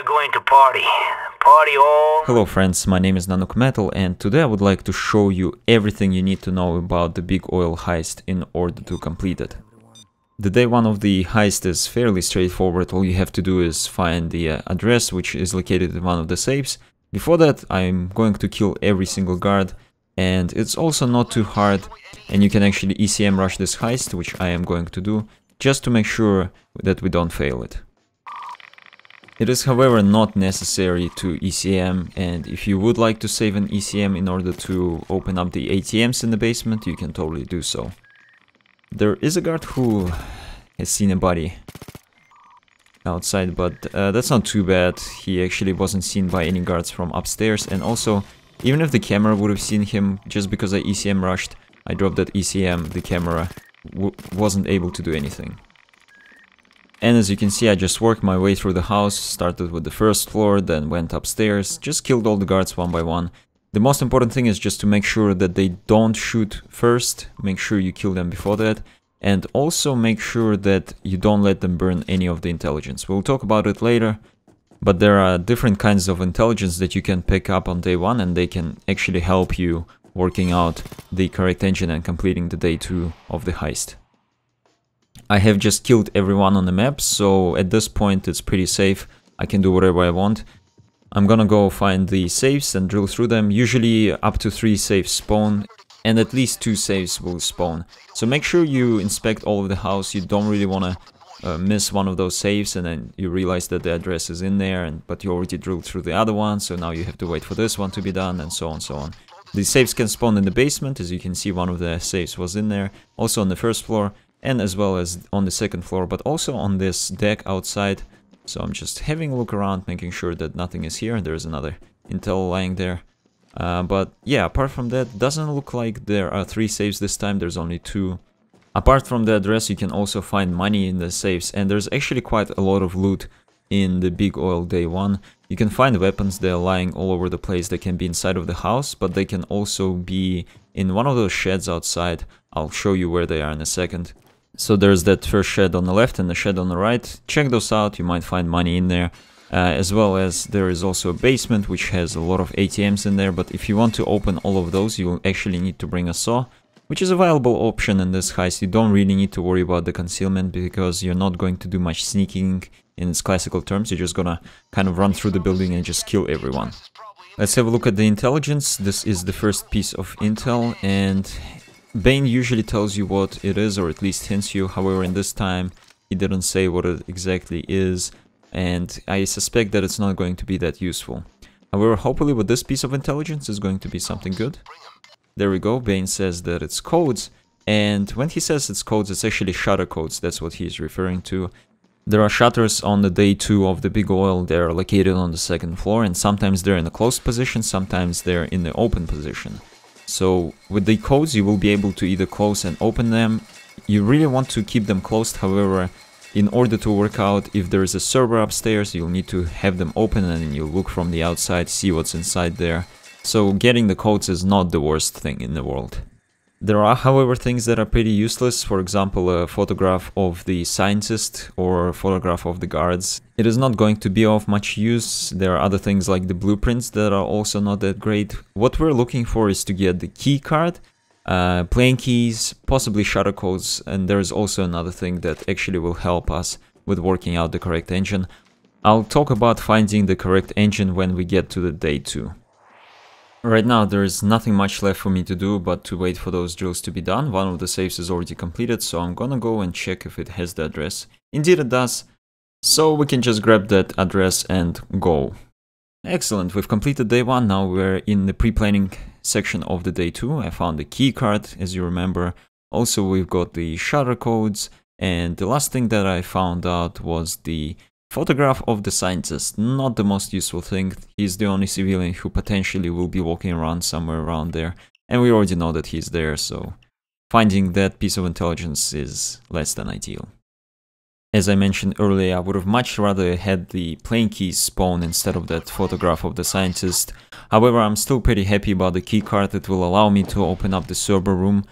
are going to party. Party all. Hello friends, my name is Nanook Metal and today I would like to show you everything you need to know about the big oil heist in order to complete it. The day one of the heist is fairly straightforward, all you have to do is find the uh, address which is located in one of the safes. Before that I'm going to kill every single guard and it's also not too hard and you can actually ECM rush this heist, which I am going to do, just to make sure that we don't fail it. It is however not necessary to ECM and if you would like to save an ECM in order to open up the ATMs in the basement, you can totally do so. There is a guard who has seen a body outside, but uh, that's not too bad. He actually wasn't seen by any guards from upstairs and also even if the camera would have seen him, just because I ECM rushed, I dropped that ECM, the camera wasn't able to do anything. And as you can see, I just worked my way through the house, started with the first floor, then went upstairs, just killed all the guards one by one. The most important thing is just to make sure that they don't shoot first, make sure you kill them before that, and also make sure that you don't let them burn any of the intelligence. We'll talk about it later, but there are different kinds of intelligence that you can pick up on day one and they can actually help you working out the correct engine and completing the day two of the heist. I have just killed everyone on the map, so at this point it's pretty safe. I can do whatever I want. I'm gonna go find the safes and drill through them. Usually up to three safes spawn and at least two safes will spawn. So make sure you inspect all of the house. You don't really wanna uh, miss one of those safes and then you realize that the address is in there and but you already drilled through the other one so now you have to wait for this one to be done and so on and so on. The safes can spawn in the basement as you can see one of the safes was in there also on the first floor and as well as on the second floor, but also on this deck outside. So I'm just having a look around, making sure that nothing is here. And there's another intel lying there. Uh, but yeah, apart from that, doesn't look like there are three safes this time, there's only two. Apart from the address, you can also find money in the safes, and there's actually quite a lot of loot in the big oil day one. You can find weapons, they're lying all over the place, they can be inside of the house, but they can also be in one of those sheds outside. I'll show you where they are in a second. So there's that first shed on the left and the shed on the right. Check those out, you might find money in there. Uh, as well as there is also a basement which has a lot of ATMs in there, but if you want to open all of those, you actually need to bring a saw, which is a viable option in this heist. You don't really need to worry about the concealment because you're not going to do much sneaking in its classical terms, you're just gonna kind of run through the building and just kill everyone. Let's have a look at the intelligence. This is the first piece of intel and Bain usually tells you what it is, or at least hints you, however in this time he didn't say what it exactly is, and I suspect that it's not going to be that useful. However, hopefully with this piece of intelligence is going to be something good. There we go, Bain says that it's codes, and when he says it's codes, it's actually shutter codes, that's what he's referring to. There are shutters on the day 2 of the big oil, they're located on the second floor, and sometimes they're in a closed position, sometimes they're in the open position. So with the codes you will be able to either close and open them. You really want to keep them closed, however, in order to work out if there is a server upstairs, you'll need to have them open and you look from the outside, see what's inside there. So getting the codes is not the worst thing in the world. There are, however, things that are pretty useless, for example, a photograph of the scientist or a photograph of the guards. It is not going to be of much use. There are other things like the blueprints that are also not that great. What we're looking for is to get the key card, uh, plane keys, possibly shutter codes, and there's also another thing that actually will help us with working out the correct engine. I'll talk about finding the correct engine when we get to the day 2. Right now there is nothing much left for me to do but to wait for those drills to be done. One of the safes is already completed so I'm gonna go and check if it has the address. Indeed it does. So we can just grab that address and go. Excellent, we've completed day 1, now we're in the pre-planning section of the day 2. I found the key card as you remember. Also we've got the shutter codes and the last thing that I found out was the Photograph of the scientist, not the most useful thing, he's the only civilian who potentially will be walking around somewhere around there, and we already know that he's there, so finding that piece of intelligence is less than ideal. As I mentioned earlier, I would have much rather had the plane keys spawn instead of that photograph of the scientist. However, I'm still pretty happy about the keycard that will allow me to open up the server room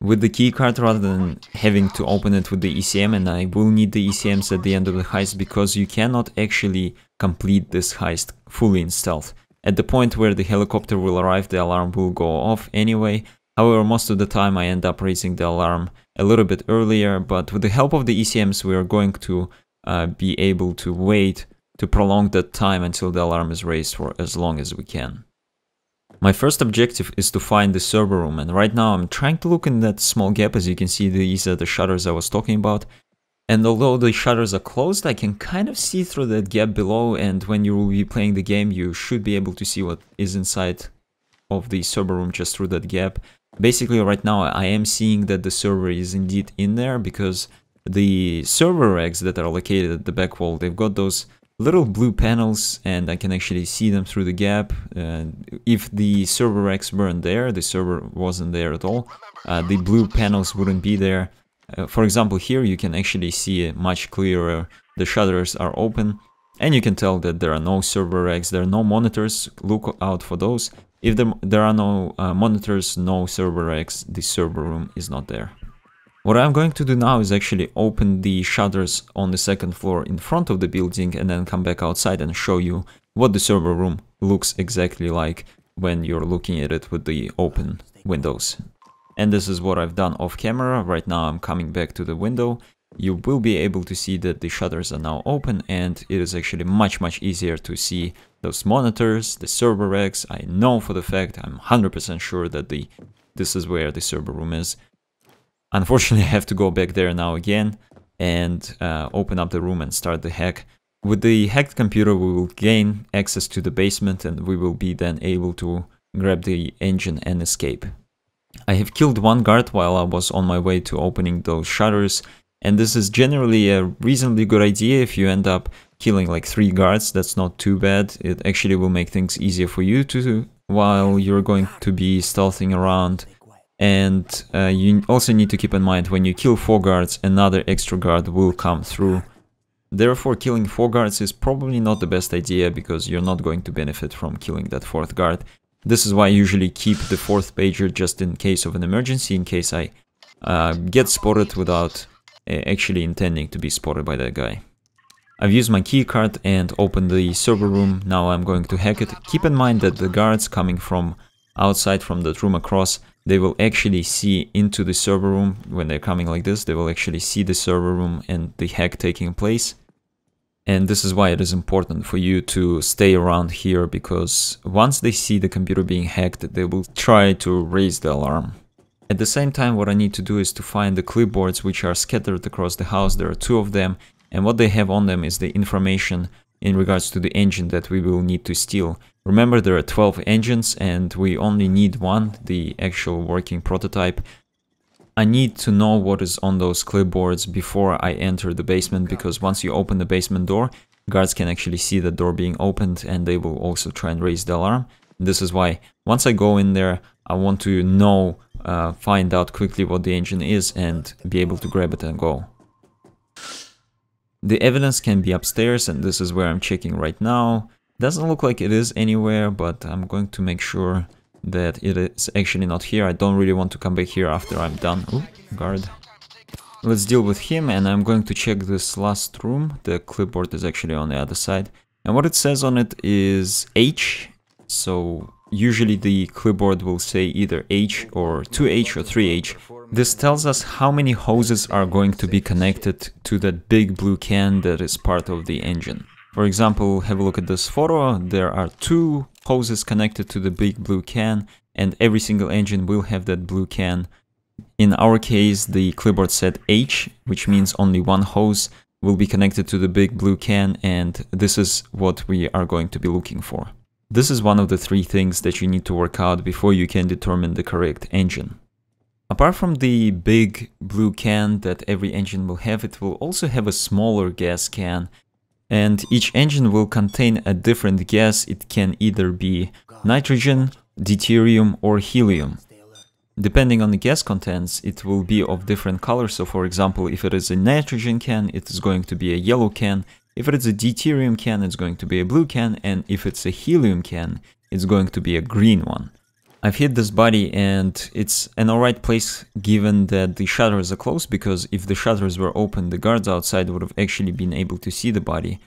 with the keycard rather than having to open it with the ECM and I will need the ECMs at the end of the heist because you cannot actually complete this heist fully in stealth. At the point where the helicopter will arrive, the alarm will go off anyway. However, most of the time I end up raising the alarm a little bit earlier, but with the help of the ECMs, we are going to uh, be able to wait to prolong that time until the alarm is raised for as long as we can. My first objective is to find the server room and right now I'm trying to look in that small gap as you can see these are the shutters I was talking about and although the shutters are closed I can kind of see through that gap below and when you will be playing the game you should be able to see what is inside of the server room just through that gap. Basically right now I am seeing that the server is indeed in there because the server racks that are located at the back wall they've got those little blue panels and I can actually see them through the gap. Uh, if the server racks weren't there, the server wasn't there at all, uh, the blue panels wouldn't be there. Uh, for example, here you can actually see much clearer the shutters are open and you can tell that there are no server racks, there are no monitors, look out for those. If there, there are no uh, monitors, no server racks, the server room is not there. What I'm going to do now is actually open the shutters on the second floor in front of the building and then come back outside and show you what the server room looks exactly like when you're looking at it with the open windows. And this is what I've done off camera. Right now I'm coming back to the window. You will be able to see that the shutters are now open and it is actually much much easier to see those monitors, the server racks. I know for the fact, I'm 100% sure that the this is where the server room is. Unfortunately, I have to go back there now again and uh, open up the room and start the hack. With the hacked computer, we will gain access to the basement and we will be then able to grab the engine and escape. I have killed one guard while I was on my way to opening those shutters and this is generally a reasonably good idea if you end up killing like three guards, that's not too bad. It actually will make things easier for you to while you're going to be stealthing around and uh, you also need to keep in mind when you kill 4 guards, another extra guard will come through. Therefore, killing 4 guards is probably not the best idea because you're not going to benefit from killing that 4th guard. This is why I usually keep the 4th pager just in case of an emergency, in case I uh, get spotted without uh, actually intending to be spotted by that guy. I've used my keycard and opened the server room, now I'm going to hack it. Keep in mind that the guards coming from outside from that room across they will actually see into the server room when they're coming like this. They will actually see the server room and the hack taking place. And this is why it is important for you to stay around here because once they see the computer being hacked they will try to raise the alarm. At the same time what I need to do is to find the clipboards which are scattered across the house. There are two of them and what they have on them is the information in regards to the engine that we will need to steal. Remember there are 12 engines and we only need one, the actual working prototype. I need to know what is on those clipboards before I enter the basement because once you open the basement door, guards can actually see the door being opened and they will also try and raise the alarm. This is why once I go in there, I want to know, uh, find out quickly what the engine is and be able to grab it and go. The evidence can be upstairs and this is where I'm checking right now. Doesn't look like it is anywhere, but I'm going to make sure that it is actually not here. I don't really want to come back here after I'm done. Ooh, guard. Let's deal with him and I'm going to check this last room. The clipboard is actually on the other side. And what it says on it is H. So usually the clipboard will say either H or 2H or 3H. This tells us how many hoses are going to be connected to that big blue can that is part of the engine. For example, have a look at this photo, there are two hoses connected to the big blue can and every single engine will have that blue can. In our case, the clipboard said H, which means only one hose will be connected to the big blue can and this is what we are going to be looking for. This is one of the three things that you need to work out before you can determine the correct engine. Apart from the big blue can that every engine will have, it will also have a smaller gas can and each engine will contain a different gas. It can either be nitrogen, deuterium or helium. Depending on the gas contents, it will be of different colors. So for example, if it is a nitrogen can, it is going to be a yellow can. If it is a deuterium can, it's going to be a blue can. And if it's a helium can, it's going to be a green one. I've hit this body and it's an alright place given that the shutters are closed because if the shutters were open the guards outside would have actually been able to see the body.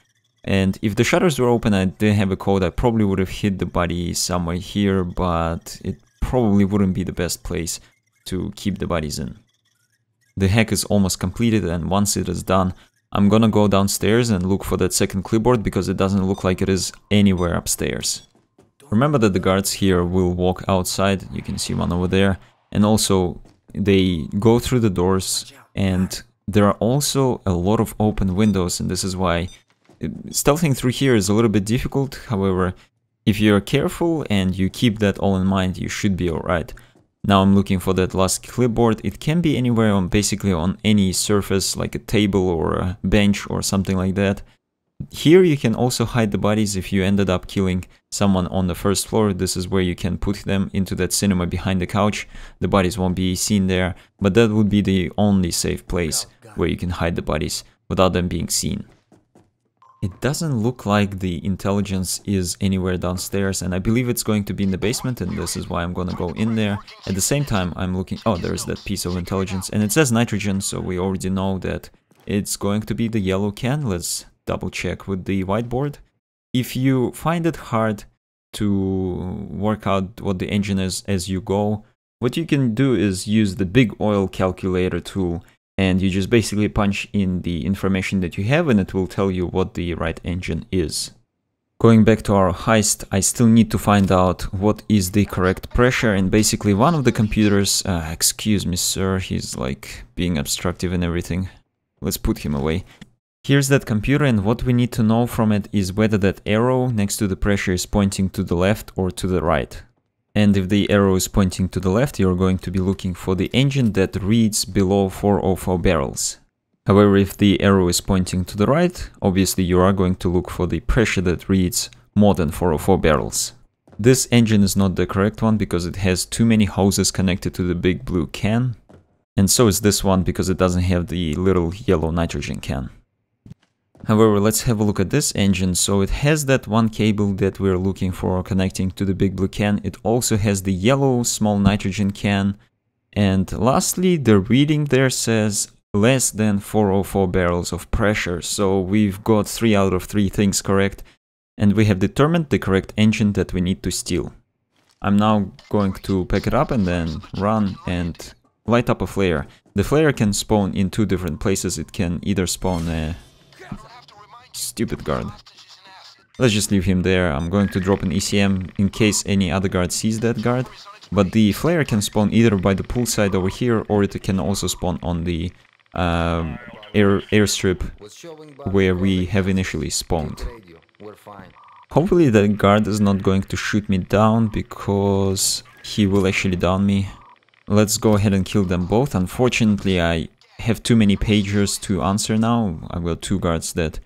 And if the shutters were open I didn't have a code, I probably would have hid the body somewhere here, but it probably wouldn't be the best place to keep the bodies in. The hack is almost completed and once it is done, I'm gonna go downstairs and look for that second clipboard because it doesn't look like it is anywhere upstairs. Remember that the guards here will walk outside, you can see one over there, and also they go through the doors and there are also a lot of open windows and this is why uh, stealthing through here is a little bit difficult, however, if you're careful and you keep that all in mind, you should be alright. Now I'm looking for that last clipboard. It can be anywhere on basically on any surface like a table or a bench or something like that. Here you can also hide the bodies if you ended up killing someone on the first floor. This is where you can put them into that cinema behind the couch. The bodies won't be seen there, but that would be the only safe place where you can hide the bodies without them being seen. It doesn't look like the intelligence is anywhere downstairs and I believe it's going to be in the basement and this is why I'm gonna go in there. At the same time I'm looking... Oh, there's that piece of intelligence and it says nitrogen so we already know that it's going to be the yellow can. Let's double check with the whiteboard. If you find it hard to work out what the engine is as you go, what you can do is use the big oil calculator tool and you just basically punch in the information that you have and it will tell you what the right engine is. Going back to our heist, I still need to find out what is the correct pressure and basically one of the computers, uh, excuse me sir, he's like being obstructive and everything. Let's put him away. Here's that computer and what we need to know from it is whether that arrow next to the pressure is pointing to the left or to the right. And if the arrow is pointing to the left, you're going to be looking for the engine that reads below 404 barrels. However, if the arrow is pointing to the right, obviously you are going to look for the pressure that reads more than 404 barrels. This engine is not the correct one because it has too many hoses connected to the big blue can. And so is this one because it doesn't have the little yellow nitrogen can. However, let's have a look at this engine. So it has that one cable that we're looking for connecting to the big blue can. It also has the yellow small nitrogen can. And lastly, the reading there says less than 404 barrels of pressure. So we've got three out of three things correct. And we have determined the correct engine that we need to steal. I'm now going to pick it up and then run and light up a flare. The flare can spawn in two different places. It can either spawn a Stupid guard. Let's just leave him there. I'm going to drop an ECM in case any other guard sees that guard. But the flare can spawn either by the poolside over here or it can also spawn on the um, air airstrip where we have initially spawned. Hopefully that guard is not going to shoot me down because he will actually down me. Let's go ahead and kill them both. Unfortunately I have too many pagers to answer now. I've got two guards that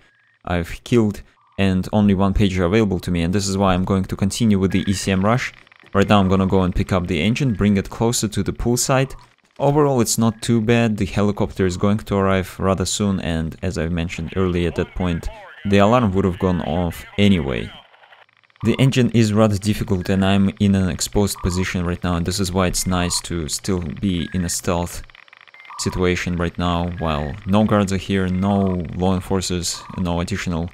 I've killed and only one pager available to me and this is why I'm going to continue with the ECM rush. Right now I'm gonna go and pick up the engine, bring it closer to the pool poolside. Overall it's not too bad, the helicopter is going to arrive rather soon and as I mentioned earlier at that point, the alarm would have gone off anyway. The engine is rather difficult and I'm in an exposed position right now and this is why it's nice to still be in a stealth situation right now while no guards are here, no law enforcers, no additional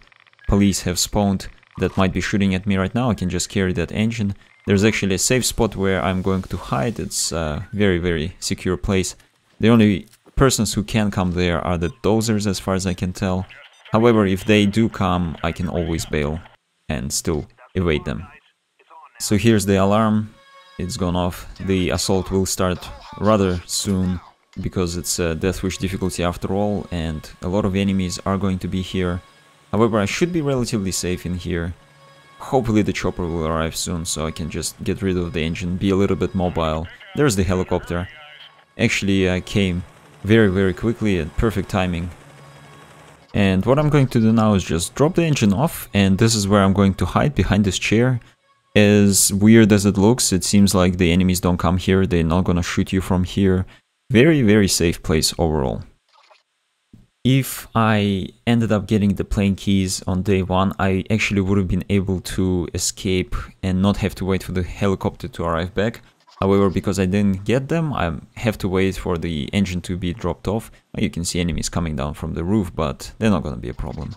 police have spawned that might be shooting at me right now. I can just carry that engine. There's actually a safe spot where I'm going to hide. It's a very, very secure place. The only persons who can come there are the dozers as far as I can tell. However, if they do come, I can always bail and still evade them. So here's the alarm. It's gone off. The assault will start rather soon because it's a Death Wish difficulty after all, and a lot of enemies are going to be here. However, I should be relatively safe in here. Hopefully the chopper will arrive soon, so I can just get rid of the engine, be a little bit mobile. There's the helicopter. Actually, I came very, very quickly at perfect timing. And what I'm going to do now is just drop the engine off, and this is where I'm going to hide behind this chair. As weird as it looks, it seems like the enemies don't come here, they're not gonna shoot you from here. Very, very safe place overall. If I ended up getting the plane keys on day one, I actually would have been able to escape and not have to wait for the helicopter to arrive back. However, because I didn't get them, I have to wait for the engine to be dropped off. You can see enemies coming down from the roof, but they're not gonna be a problem.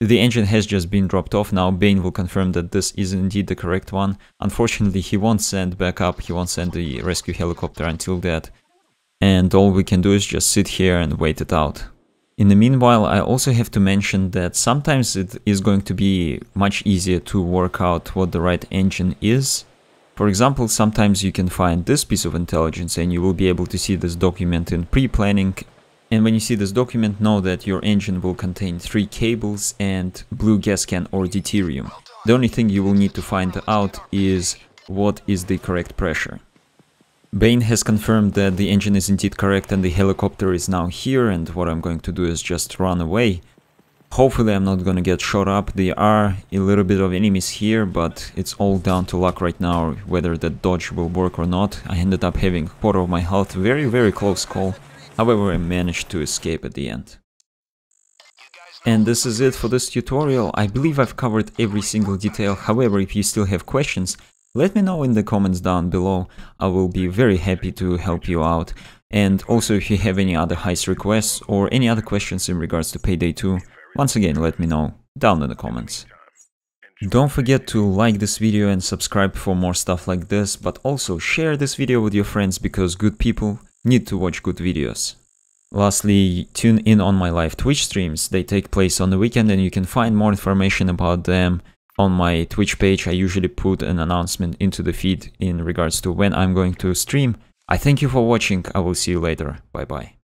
The engine has just been dropped off now. Bain will confirm that this is indeed the correct one. Unfortunately, he won't send backup, he won't send the rescue helicopter until that. And all we can do is just sit here and wait it out. In the meanwhile, I also have to mention that sometimes it is going to be much easier to work out what the right engine is. For example, sometimes you can find this piece of intelligence and you will be able to see this document in pre-planning and when you see this document, know that your engine will contain three cables and blue gas can or deuterium. The only thing you will need to find out is what is the correct pressure. Bain has confirmed that the engine is indeed correct and the helicopter is now here and what I'm going to do is just run away. Hopefully I'm not gonna get shot up, there are a little bit of enemies here, but it's all down to luck right now whether that dodge will work or not. I ended up having a quarter of my health, very very close call. However, I managed to escape at the end. And this is it for this tutorial. I believe I've covered every single detail. However, if you still have questions, let me know in the comments down below. I will be very happy to help you out. And also if you have any other heist requests or any other questions in regards to Payday 2, once again let me know down in the comments. Don't forget to like this video and subscribe for more stuff like this, but also share this video with your friends because good people need to watch good videos. Lastly, tune in on my live Twitch streams. They take place on the weekend and you can find more information about them on my Twitch page. I usually put an announcement into the feed in regards to when I'm going to stream. I thank you for watching. I will see you later. Bye bye.